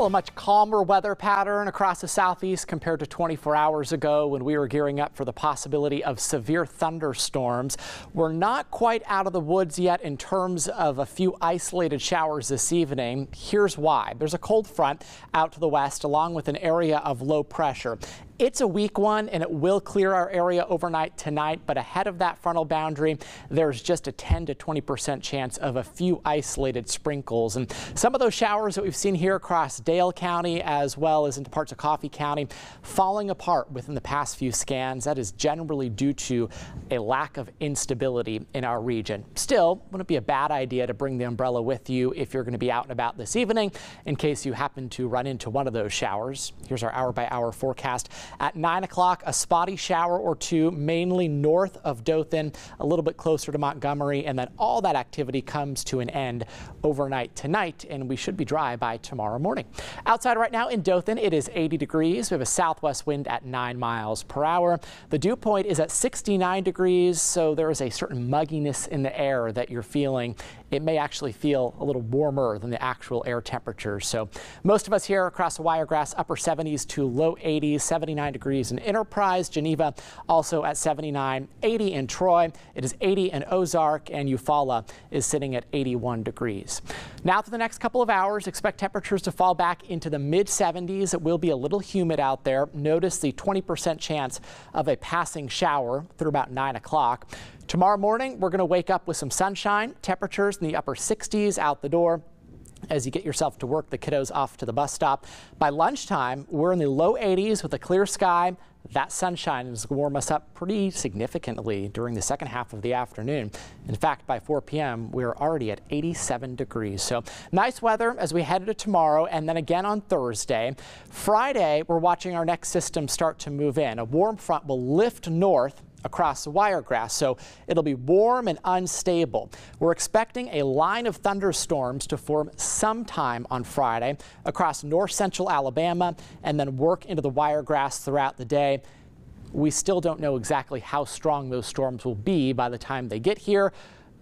Well, a much calmer weather pattern across the southeast compared to 24 hours ago when we were gearing up for the possibility of severe thunderstorms. We're not quite out of the woods yet in terms of a few isolated showers this evening. Here's why. There's a cold front out to the west along with an area of low pressure. It's a weak one and it will clear our area overnight tonight, but ahead of that frontal boundary, there's just a 10 to 20% chance of a few isolated sprinkles. And some of those showers that we've seen here across Dale County as well as into parts of Coffee County falling apart within the past few scans. That is generally due to a lack of instability in our region. Still, wouldn't be a bad idea to bring the umbrella with you if you're going to be out and about this evening in case you happen to run into one of those showers. Here's our hour by hour forecast. At 9 o'clock, a spotty shower or two, mainly north of Dothan, a little bit closer to Montgomery, and then all that activity comes to an end overnight tonight, and we should be dry by tomorrow morning. Outside right now in Dothan, it is 80 degrees. We have a southwest wind at 9 miles per hour. The dew point is at 69 degrees, so there is a certain mugginess in the air that you're feeling. It may actually feel a little warmer than the actual air temperature. So most of us here across the Wiregrass, upper 70s to low 80s, 79 degrees in Enterprise, Geneva also at 79, 80 in Troy. It is 80 in Ozark and Eufaula is sitting at 81 degrees. Now for the next couple of hours, expect temperatures to fall back into the mid 70s. It will be a little humid out there. Notice the 20% chance of a passing shower through about 9 o'clock. Tomorrow morning, we're going to wake up with some sunshine, temperatures in the upper 60s out the door as you get yourself to work, the kiddos off to the bus stop. By lunchtime, we're in the low 80s with a clear sky. That sunshine is going to warm us up pretty significantly during the second half of the afternoon. In fact, by 4 p.m., we're already at 87 degrees. So nice weather as we head into tomorrow and then again on Thursday. Friday, we're watching our next system start to move in. A warm front will lift north across the wiregrass, so it'll be warm and unstable. We're expecting a line of thunderstorms to form sometime on Friday across north central Alabama and then work into the wiregrass throughout the day. We still don't know exactly how strong those storms will be by the time they get here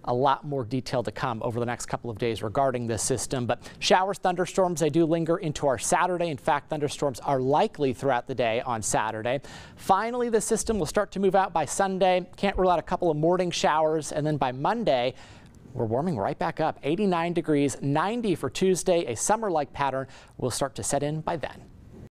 a lot more detail to come over the next couple of days regarding this system. But showers, thunderstorms, they do linger into our Saturday. In fact, thunderstorms are likely throughout the day on Saturday. Finally, the system will start to move out by Sunday. Can't rule out a couple of morning showers. And then by Monday, we're warming right back up. 89 degrees, 90 for Tuesday. A summer-like pattern will start to set in by then.